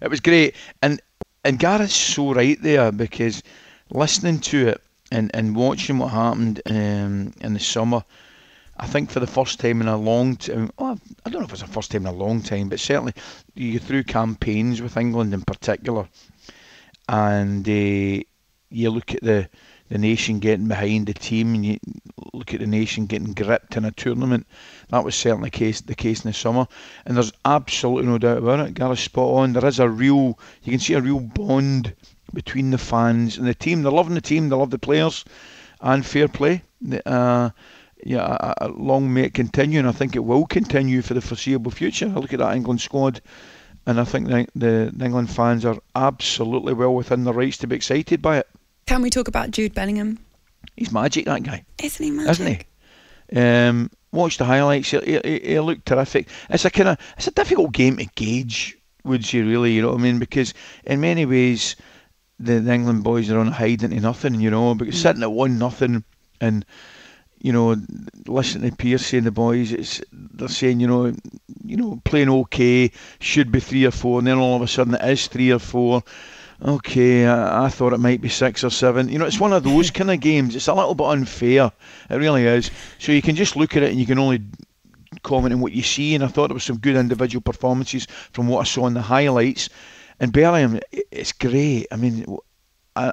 It was great, and and Gareth's so right there because listening to it and, and watching what happened um, in the summer, I think for the first time in a long time, well, I don't know if it's the first time in a long time, but certainly you through campaigns with England in particular, and uh, you look at the the nation getting behind the team, and you look at the nation getting gripped in a tournament. That was certainly the case the case in the summer, and there's absolutely no doubt about it. Gareth's spot on. There is a real, you can see a real bond between the fans and the team. They're loving the team, they love the players, and fair play. Uh, yeah, long may it continue, and I think it will continue for the foreseeable future. I look at that England squad, and I think the, the England fans are absolutely well within their rights to be excited by it. Can we talk about Jude Bellingham? He's magic, that guy. Isn't he magic? Isn't he? Um, watch the highlights. He, he, he looked terrific. It's a kind of it's a difficult game to gauge. Would you really? You know what I mean? Because in many ways, the, the England boys are on a hiding to nothing. You know, because mm. sitting at one nothing and you know, listening to Pearson and the boys, it's they're saying, you know, you know, playing okay, should be three or four, and then all of a sudden it is three or four. Okay, I, I thought it might be six or seven. You know, it's one of those kind of games. It's a little bit unfair. It really is. So you can just look at it and you can only comment on what you see. And I thought there was some good individual performances from what I saw in the highlights. And Bellingham, it's great. I mean,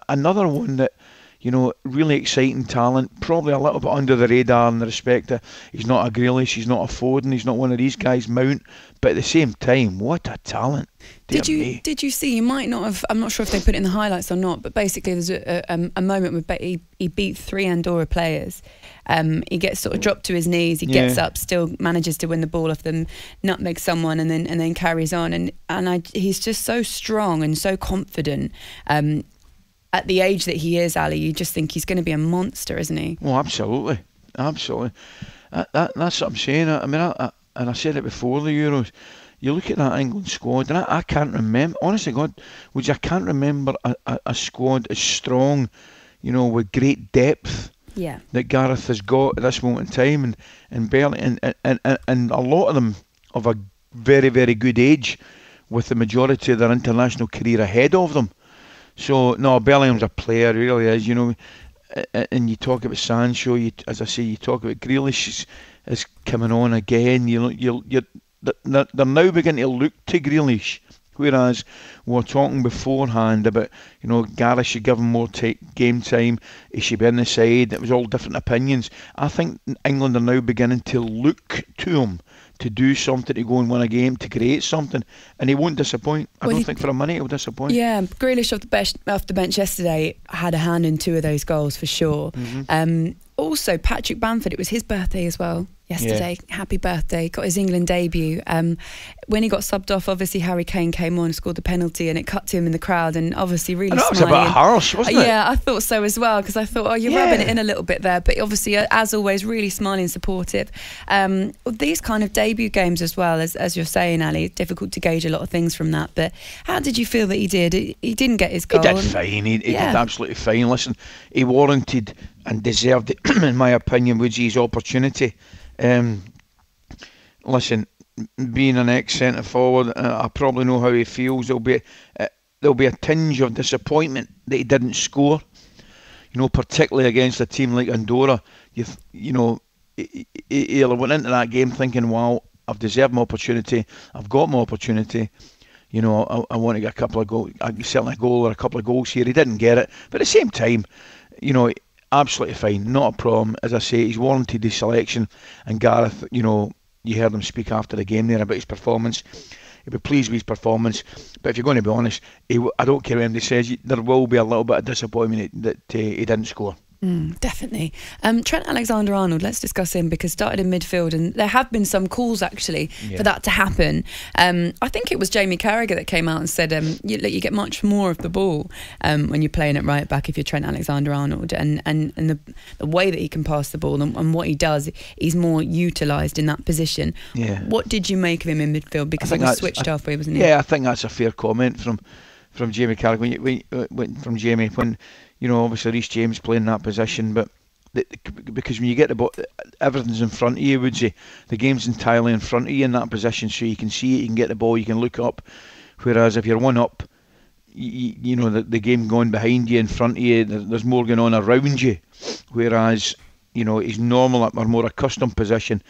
another one that you know, really exciting talent. Probably a little bit under the radar in the respect that he's not a Grealish, he's not a Foden, he's not one of these guys. Mount, but at the same time, what a talent! Did you me. did you see? You might not have. I'm not sure if they put it in the highlights or not. But basically, there's a, a, a moment where he, he beat three Andorra players. Um, he gets sort of dropped to his knees. He gets yeah. up, still manages to win the ball off them, nutmeg someone, and then and then carries on. And and I, he's just so strong and so confident. Um, at the age that he is, Ally, you just think he's going to be a monster, isn't he? Oh, absolutely, absolutely. That, that that's what I'm saying. I, mean, I, I, and I said it before the Euros. You look at that England squad, and I, I can't remember. Honestly, God, which? I can't remember a, a, a squad as strong, you know, with great depth. Yeah. That Gareth has got at this moment in time, and and barely, and, and, and, and a lot of them of a very very good age, with the majority of their international career ahead of them. So no, Bellingham's a player, really is. You know, and you talk about Sancho. You, as I say, you talk about Grealish is, is coming on again. You know, you you they're, they're now beginning to look to Grealish. Whereas we were talking beforehand about, you know, Gareth should give him more t- game time, he should be in the side. It was all different opinions. I think England are now beginning to look to him to do something, to go and win a game, to create something, and he won't disappoint. I well, don't he, think for a minute he'll disappoint. Yeah, Grealish off the bench, off the bench yesterday had a hand in two of those goals for sure. Mm-hmm. Um, also, Patrick Bamford, it was his birthday as well yesterday. Yeah. Happy birthday. Got his England debut. Um, when he got subbed off, obviously Harry Kane came on and scored the penalty and it cut to him in the crowd and obviously really That was a bit harsh, wasn't it? Yeah, I thought so as well because I thought, oh, you're yeah. rubbing it in a little bit there. But obviously, uh, as always, really smiling, supportive. Um, these kind of debut games as well, as, as you're saying, Ally, difficult to gauge a lot of things from that. But how did you feel that he did? He, he didn't get his goal. He did fine. He, he yeah. did absolutely fine. Listen, he warranted and deserved it, in my opinion, his opportunity. Um, listen, being an ex centre forward, uh, I probably know how he feels. There'll be uh, there'll be a tinge of disappointment that he didn't score. You know, particularly against a team like Andorra. You you know, he went into that game thinking, "Wow, I've deserved my opportunity. I've got my opportunity." You know, I, I want to get a couple of goals, certainly a goal or a couple of goals here. He didn't get it, but at the same time, you know, absolutely fine, not a problem. As I say, he's warranted his selection, and Gareth, you know, you heard him speak after the game there about his performance. He'll be pleased with his performance, but if you're going to be honest, he, I don't care what anybody says. There will be a little bit of disappointment that, uh, he didn't score. Mm, definitely. Um, Trent Alexander Arnold, let's discuss him because started in midfield and there have been some calls actually yeah. for that to happen. Um, I think it was Jamie Carragher that came out and said um, you, you, get much more of the ball um, when you're playing it right back if you're Trent Alexander Arnold. And, and, and the, the way that he can pass the ball and, and what he does, he's more utilised in that position. Yeah. What did you make of him in midfield? Because he was switched I, halfway, wasn't he? Yeah, I think that's a fair comment from from Jamie Carragher. When when, when, from Jamie, when you know, obviously Reece James playing that position, but the, because when you get the ball, everything's in front of you, would you? The game's entirely in front of you in that position, so you can see it, you can get the ball, you can look up. Whereas if you're one up, you, you know the, the game going behind you, in front of you, there's more going on around you. Whereas you know he's normal or more accustomed position,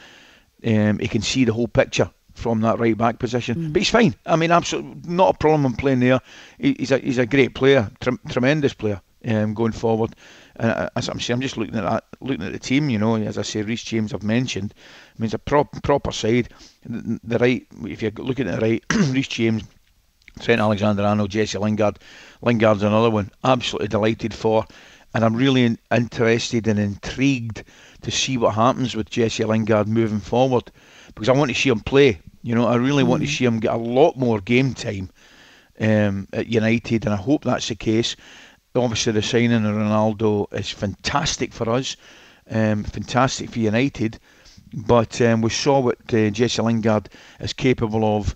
um, he can see the whole picture from that right back position. Mm. But he's fine. I mean, absolutely not a problem in playing there. He, he's a he's a great player, tre- tremendous player um, going forward. And as I'm saying, I'm just looking at that, looking at the team. You know, as I say, Reece James I've mentioned. I mean, it's a prop, proper side. The, the right, if you're looking at the right, Reece James, Trent Alexander-Arnold, Jesse Lingard. Lingard's another one. Absolutely delighted for, and I'm really in, interested and intrigued to see what happens with Jesse Lingard moving forward because I want to see him play. You know, I really mm. want to mm. see him get a lot more game time um, at United, and I hope that's the case. Obviously, the signing of Ronaldo is fantastic for us, um, fantastic for United. But um, we saw what uh, Jesse Lingard is capable of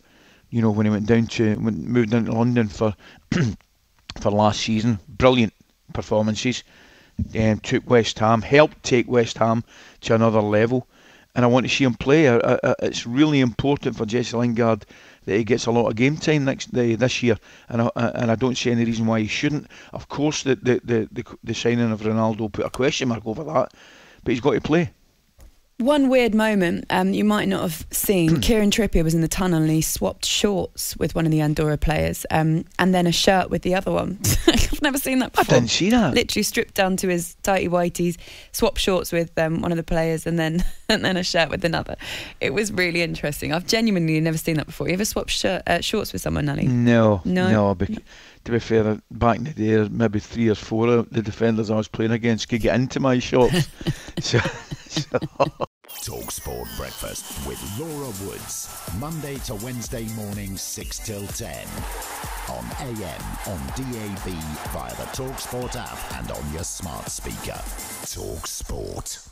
you know, when he went down to when moved down to London for for last season. Brilliant performances. Um, took West Ham, helped take West Ham to another level, and I want to see him play. Uh, uh, it's really important for Jesse Lingard that he gets a lot of game time next day this year, and I, and I don't see any reason why he shouldn't. Of course, the the, the, the, the signing of Ronaldo put a question mark over that, but he's got to play. One weird moment um, you might not have seen. Kieran Trippier was in the tunnel and he swapped shorts with one of the Andorra players, um, and then a shirt with the other one. I've never seen that before. I didn't see that. Literally stripped down to his tighty whities, swapped shorts with um, one of the players, and then and then a shirt with another. It was really interesting. I've genuinely never seen that before. You ever swapped shirt, uh, shorts with someone, Nelly? No, no, no. Because, to be fair, back in the day, maybe three or four of the defenders I was playing against could get into my shorts. so, so. Talk Sport Breakfast with Laura Woods. Monday to Wednesday morning, 6 till 10. On AM, on DAB, via the Talk Sport app, and on your smart speaker. Talk Sport.